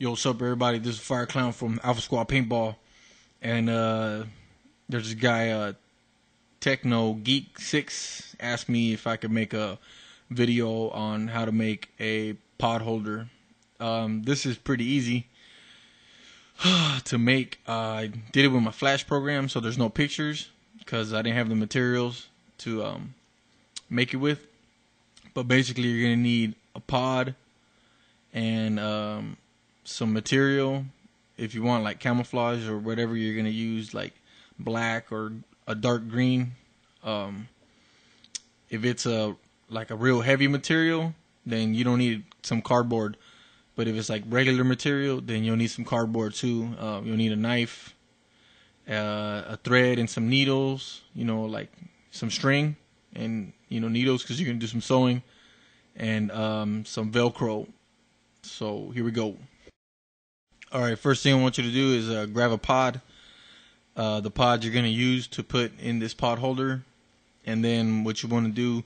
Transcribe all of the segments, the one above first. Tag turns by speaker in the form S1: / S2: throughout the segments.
S1: Yo, what's up, everybody? This is Fire Clown from Alpha Squad Paintball, and uh, there's this guy, uh, Techno Geek Six, asked me if I could make a video on how to make a pod holder. Um, this is pretty easy to make. Uh, I did it with my Flash program, so there's no pictures because I didn't have the materials to um, make it with. But basically, you're gonna need a pod and um, some material if you want like camouflage or whatever you're gonna use like black or a dark green um, if it's a like a real heavy material then you don't need some cardboard but if it's like regular material then you'll need some cardboard too. Uh, you'll need a knife uh, a thread and some needles you know like some string and you know needles because you're gonna do some sewing and um, some velcro. So here we go. All right, first thing I want you to do is uh, grab a pod, uh, the pod you're going to use to put in this pod holder. And then what you want to do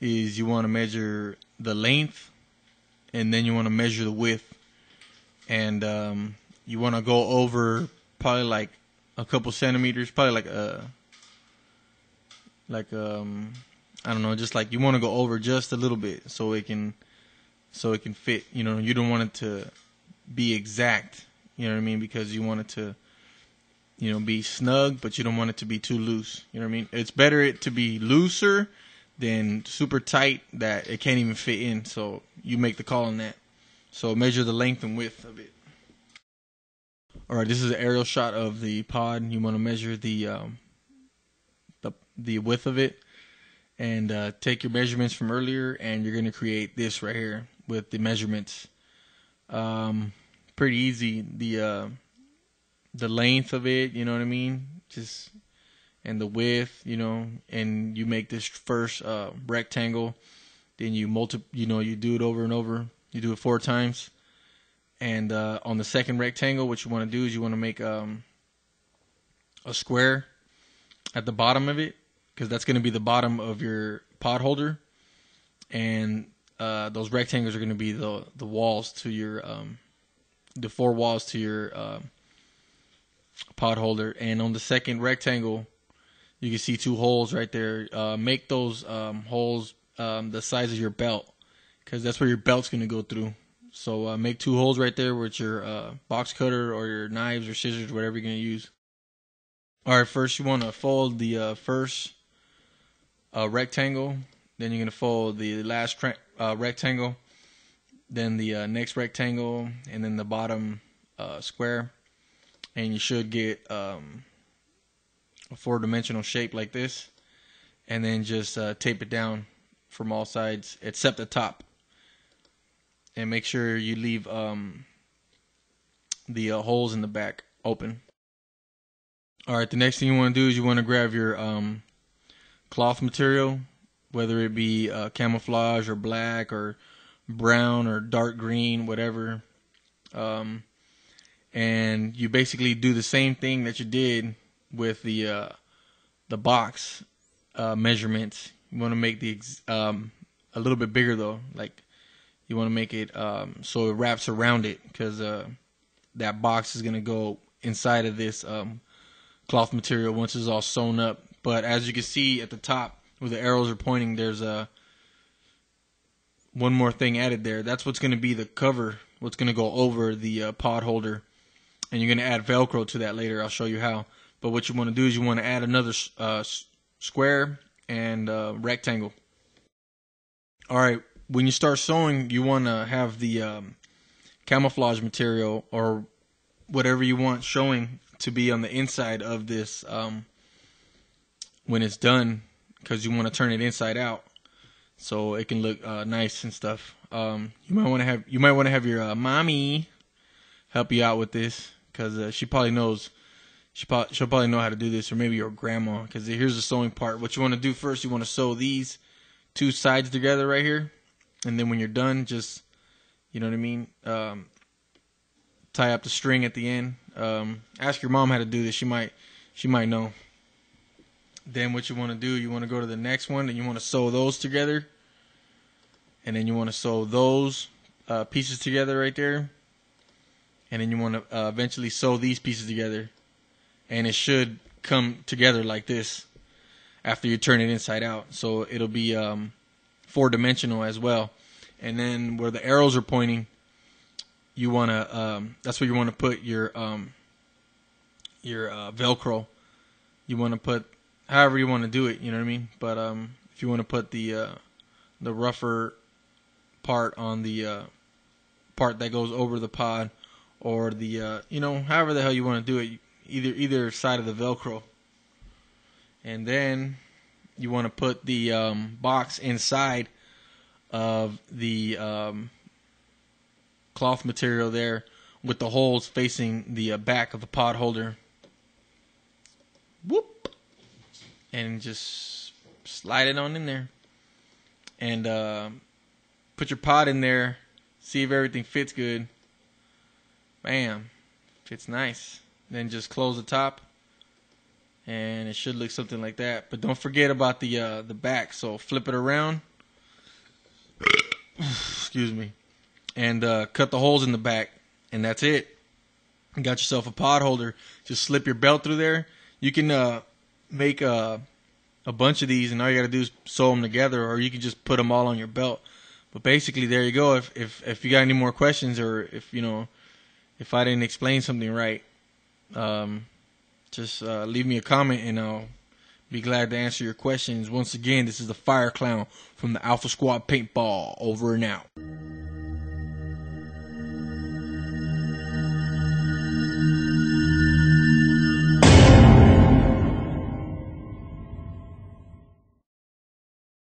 S1: is you want to measure the length and then you want to measure the width. And um, you want to go over probably like a couple centimeters, probably like a, like um, I don't know, just like you want to go over just a little bit so it can, so it can fit. You know, you don't want it to be exact. You know what I mean? Because you want it to, you know, be snug, but you don't want it to be too loose. You know what I mean? It's better it to be looser than super tight that it can't even fit in. So you make the call on that. So measure the length and width of it. All right, this is an aerial shot of the pod. You want to measure the um, the the width of it, and uh, take your measurements from earlier, and you're going to create this right here with the measurements. Um, pretty easy. The uh, the length of it, you know what I mean, just and the width, you know, and you make this first uh, rectangle, then you multi, you know, you do it over and over. You do it four times, and uh, on the second rectangle, what you want to do is you want to make um, a square at the bottom of it, because that's going to be the bottom of your pod holder, and uh, those rectangles are going to be the the walls to your um, the four walls to your uh, pod holder, and on the second rectangle, you can see two holes right there. Uh, make those um, holes um, the size of your belt, because that's where your belt's going to go through. So uh, make two holes right there with your uh, box cutter or your knives or scissors, whatever you're going to use. All right, first you want to fold the uh, first uh, rectangle, then you're going to fold the last uh, rectangle, then the next rectangle, and then the bottom square. And you should get um, a four dimensional shape like this. And then just uh, tape it down from all sides except the top. And make sure you leave um, the uh, holes in the back open. All right, the next thing you want to do is you want to grab your um, cloth material, whether it be uh, camouflage or black or brown or dark green, whatever. Um, and you basically do the same thing that you did with the uh, the box uh, measurements. You want to make the um, a little bit bigger though, like you want to make it um, so it wraps around it because uh, that box is gonna go inside of this um, cloth material once it's all sewn up. But as you can see at the top, where the arrows are pointing, there's a one more thing added there. That's what's going to be the cover. What's going to go over the uh, pod holder, and you're going to add Velcro to that later. I'll show you how. But what you want to do is you want to add another uh, square and uh, rectangle. All right. When you start sewing, you want to have the um, camouflage material or whatever you want showing to be on the inside of this um, when it's done, because you want to turn it inside out so it can look uh, nice and stuff. Um, you might want to have you might want to have your uh, mommy help you out with this because uh, she probably knows she probably, she'll probably know how to do this, or maybe your grandma. Because here's the sewing part. What you want to do first, you want to sew these two sides together right here, and then when you're done, just you know what I mean. Um, tie up the string at the end Um, ask your mom how to do this. She might she might know. Then what you want to do, you want to go to the next one and you want to sew those together. And then you want to sew those uh, pieces together right there. And then you want to uh, eventually sew these pieces together. And it should come together like this after you turn it inside out. So it'll be um, four dimensional as well. And then where the arrows are pointing, you want to um, that's where you want to put your um, your uh, Velcro. You want to put however you want to do it. You know what I mean? But um, if you want to put the uh, the rougher part on the uh, part that goes over the pod, or the uh, you know however the hell you want to do it, either either side of the Velcro, and then you want to put the um, box inside of the um, cloth material there with the holes facing the uh, back of the pod holder. Whoop, and just slide it on in there, and uh, put your pod in there. See if everything fits good. Bam, fits nice. Then just close the top, and it should look something like that. But don't forget about the uh, the back. So flip it around. Excuse me, and uh, cut the holes in the back, and that's it. You got yourself a pod holder. Just slip your belt through there. You can uh, make a a bunch of these, and all you got to do is sew them together, or you can just put them all on your belt. But basically, there you go. If if if you got any more questions, or if you know, if I didn't explain something right, um, just uh, leave me a comment, and I'll be glad to answer your questions. Once again, this is the Fire Clown from the Alpha Squad Paintball. Over and out.